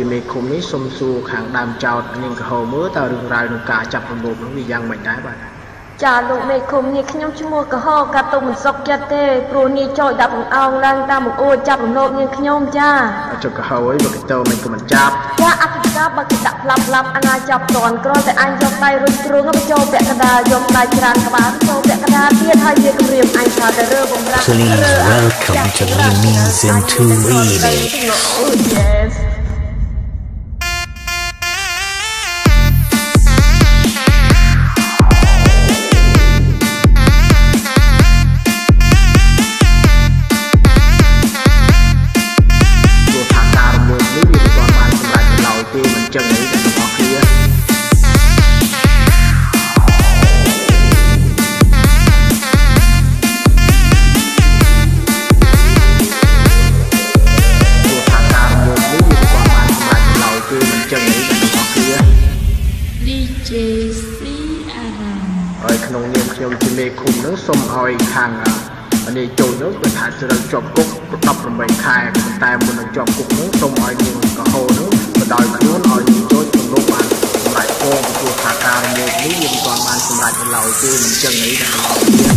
ជាមេឃុំនេះសុំសួរខាងដើមចោតនាងកហោមើលតើរឿងរ៉ាវក្នុងការចាប់រំលោភនោះវាយ៉ាងម៉េចដែរបាទចាលោកមេឃុំនេះខ្ញុំឈ្មោះកហកកាត់ទុំមិនសុខចិត្តទេព្រោះនេះចោចដាក់បង្អោងឡើងតាមបង្អួចចាប់រំលោភនាងខ្ញុំចាចុះកហោអីបើកតោមិនក៏មិនចាប់ចាអធិការបើគេដាក់ផ្លាប់ផ្លាប់អាណាចាប់តន់គ្រាន់តែអញយកដៃរុញទ្រូងទៅចូលពាក់កណ្ដាលយកដៃច្រើនក្បាលចូលពាក់កណ្ដាលទៀតហើយវាគម្រាមអញថាទៅរើបំរាស់ Please welcome to Limins into Remix. Oh yes DJ C អារ៉ាមហើយក្នុងនាមខ្ញុំជាមេឃុំនឹងសូមឲ្យខាងអនាយចូលនោះគឺថាត្រូវជាប់គុក18ខែប៉ុន្តែមុននឹងជាប់គុកនោះសូមឲ្យនាងកហោនោះបដោយខ្លួនឲ្យនាងចូលក្នុងលោកបានសម្រេចផងព្រោះថាការរំលោភនេះវាមិនទាន់បានសម្រេចទៅឡើយទេមិនចឹងទេតែដល់